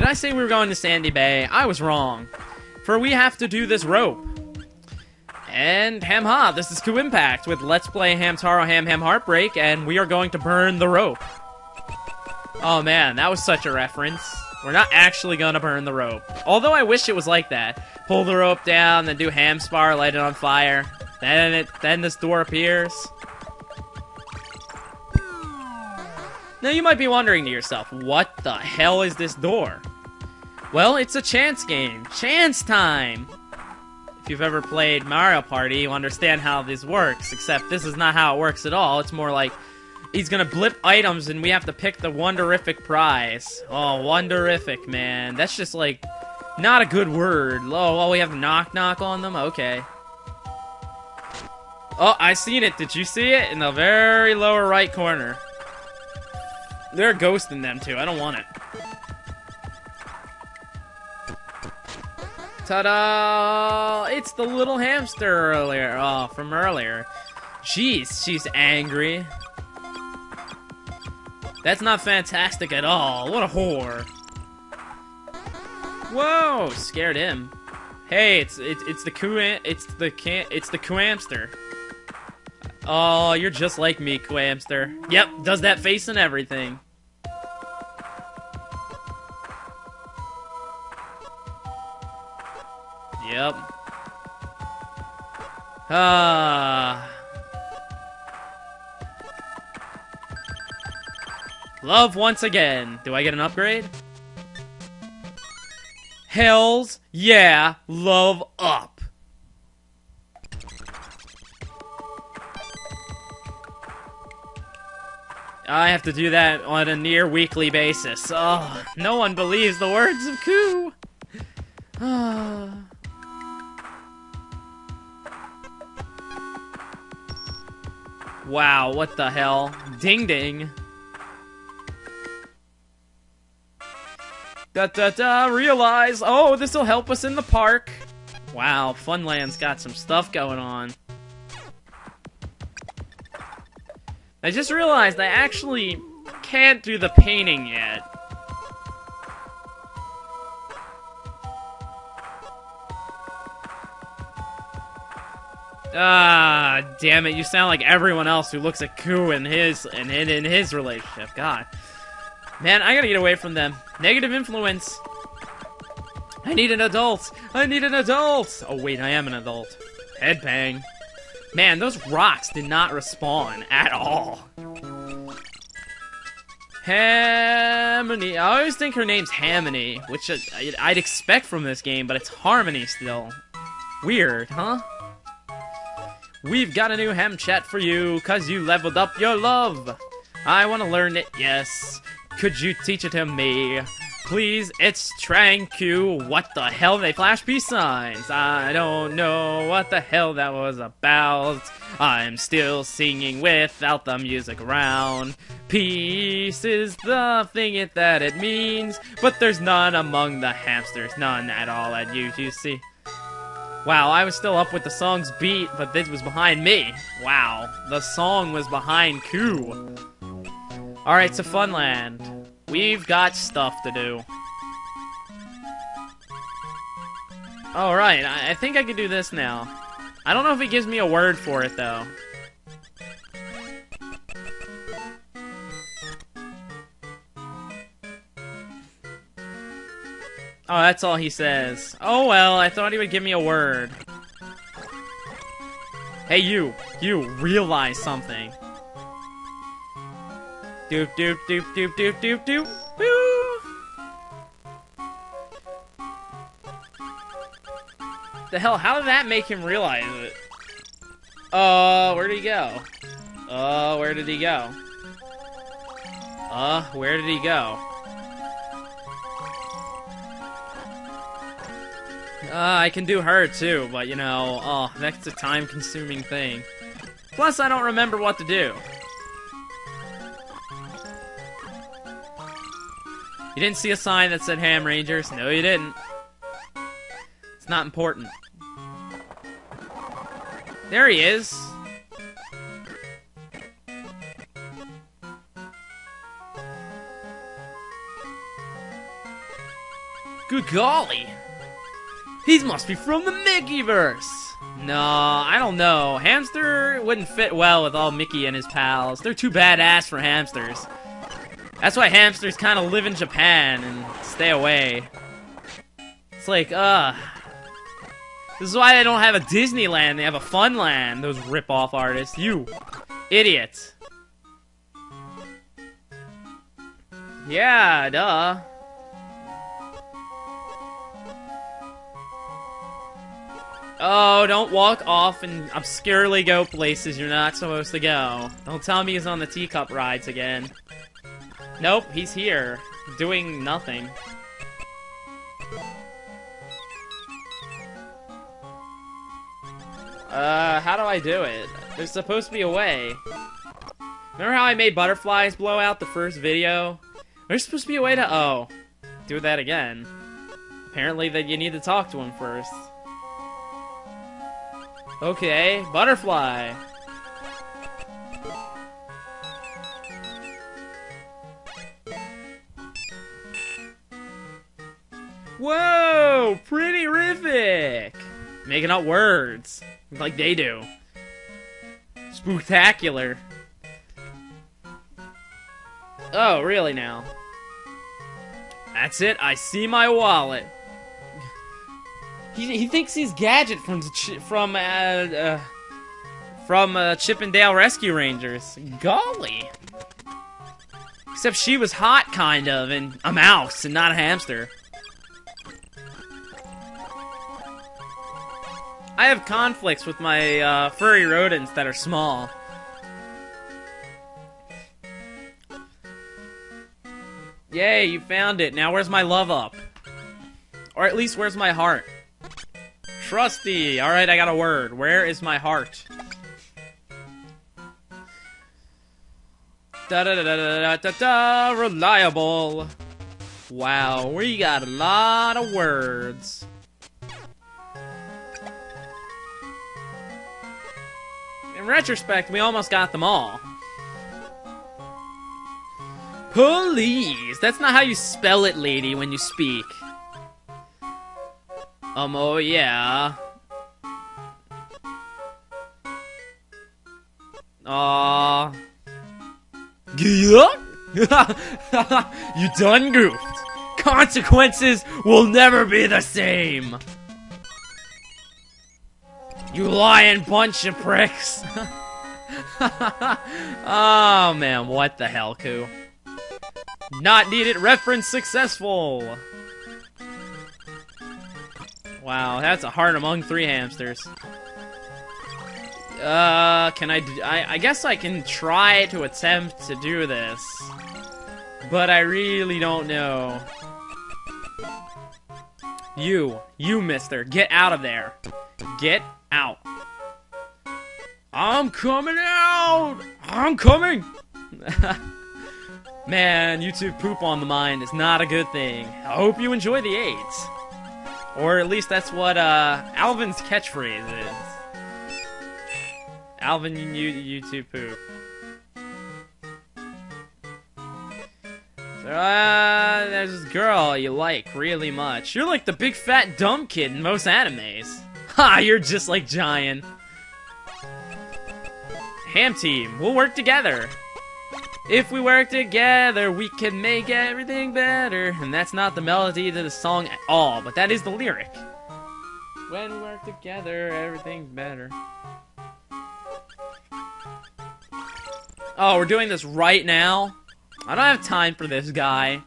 Did I say we were going to Sandy Bay? I was wrong. For we have to do this rope. And ham ha, this is Kuu Impact with Let's Play Hamtaro Ham Ham Heartbreak, and we are going to burn the rope. Oh man, that was such a reference. We're not actually gonna burn the rope. Although I wish it was like that. Pull the rope down, then do ham spar, light it on fire. Then it then this door appears. Now you might be wondering to yourself, what the hell is this door? Well, it's a chance game. Chance time! If you've ever played Mario Party, you understand how this works, except this is not how it works at all. It's more like he's gonna blip items and we have to pick the wonderific prize. Oh, wonderific, man. That's just like not a good word. Oh, well, we have knock knock on them? Okay. Oh, I seen it. Did you see it? In the very lower right corner. There are ghosts in them too. I don't want it. Ta-da! It's the little hamster earlier. Oh, from earlier. Jeez, she's angry. That's not fantastic at all. What a whore. Whoa! Scared him. Hey, it's it's it's the coo it's the can it's the hamster. Oh, you're just like me, hamster. Yep, does that face and everything. Yep. Ah. Love once again. Do I get an upgrade? Hells yeah, love up. I have to do that on a near weekly basis. Oh, no one believes the words of. Ah. wow, what the hell? Dingding. Da da da, realize, oh, this'll help us in the park. Wow, Funland's got some stuff going on. I just realized I actually can't do the painting yet. Ah, damn it! You sound like everyone else who looks at Kuu in his and in, in his relationship. God, man, I gotta get away from them. Negative influence. I need an adult. I need an adult. Oh wait, I am an adult. Headbang. Man, those rocks did not respawn at all. Harmony. I always think her name's Harmony, which I'd expect from this game, but it's Harmony still. Weird, huh? We've got a new ham chat for you, cause you leveled up your love. I wanna learn it, yes. Could you teach it to me? Please, it's Tranku. What the hell? They flash peace signs. I don't know what the hell that was about. I'm still singing without the music around. Peace is the thing it, that it means, but there's none among the hamsters, none at all at UGC. Wow, I was still up with the song's beat, but this was behind me. Wow, the song was behind Kuu. Alright, so Funland. We've got stuff to do. Alright, I, I think I can do this now. I don't know if it gives me a word for it, though. Oh, that's all he says. Oh well, I thought he would give me a word. Hey you, you, realize something. Doop doop doop doop doop doop doop. The hell, how did that make him realize it? Uh, where did he go? Uh, where did he go? Uh, where did he go? Uh, I can do her too, but you know, oh, that's a time-consuming thing. Plus, I don't remember what to do. You didn't see a sign that said Ham Rangers? No, you didn't. It's not important. There he is. Good golly. He must be from the Mickeyverse. No, I don't know. Hamster wouldn't fit well with all Mickey and his pals. They're too badass for hamsters. That's why hamsters kind of live in Japan and stay away. It's like, uh... This is why they don't have a Disneyland, they have a Funland, those rip-off artists. You idiot. Yeah, duh. Oh, don't walk off and obscurely go places you're not supposed to go. Don't tell me he's on the teacup rides again. Nope, he's here, doing nothing. Uh, how do I do it? There's supposed to be a way. Remember how I made butterflies blow out the first video? There's supposed to be a way to- oh. Do that again. Apparently that you need to talk to him first. Okay, butterfly. Whoa, pretty rific. Making up words like they do. Spooktacular. Oh, really now? That's it. I see my wallet. He, he thinks he's Gadget from from uh, uh, from uh, Chip 'n Dale Rescue Rangers. Golly. Except she was hot, kind of, and a mouse and not a hamster. I have conflicts with my uh, furry rodents that are small. Yay, you found it. Now where's my love up? Or at least where's my heart? Trusty! Alright, I got a word. Where is my heart? Da da da da da da da reliable. Wow, we got a lot of words. In retrospect, we almost got them all. Please! That's not how you spell it, lady, when you speak. Um, oh yeah. Aww. you done goofed. Consequences will never be the same. You lying bunch of pricks. oh man, what the hell, Kuu? Not needed reference successful. Wow, that's a heart among three hamsters. Uh, can I, I, I guess I can try to attempt to do this. But I really don't know. You, you mister, get out of there. Get out. I'm coming out! I'm coming! Man, YouTube poop on the mind is not a good thing. I hope you enjoy the AIDS. Or at least that's what uh, Alvin's catchphrase is. Alvin, you YouTube poop. So, uh, there's this girl you like really much. You're like the big fat dumb kid in most animes. You're just like Giant. Ham team, we'll work together. If we work together, we can make everything better. And that's not the melody to the song at all, but that is the lyric. When we work together, everything's better. Oh, we're doing this right now? I don't have time for this guy.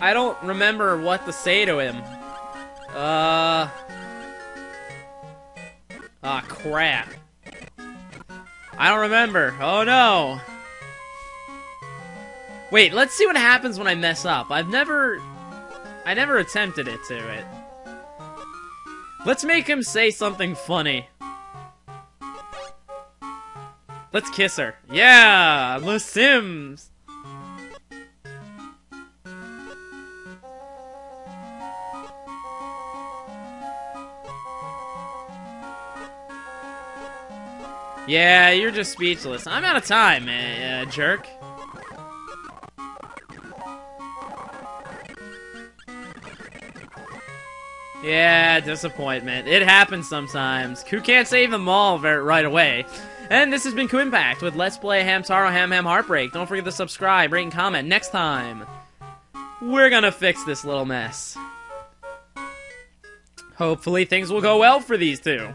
I don't remember what to say to him. Uh... Ah, crap. I don't remember. Oh, no. Wait, let's see what happens when I mess up. I've never... I never attempted it to it. Let's make him say something funny. Let's kiss her. Yeah! The Sims! Yeah, you're just speechless. I'm out of time, man, uh, jerk. Yeah, disappointment. It happens sometimes. Who can't save them all right away? And this has been Kuu Impact with Let's Play Hamtaro Ham Ham Heartbreak. Don't forget to subscribe, rate, and comment. Next time, we're gonna fix this little mess. Hopefully things will go well for these two.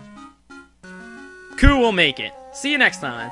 Ku will make it. See you next time.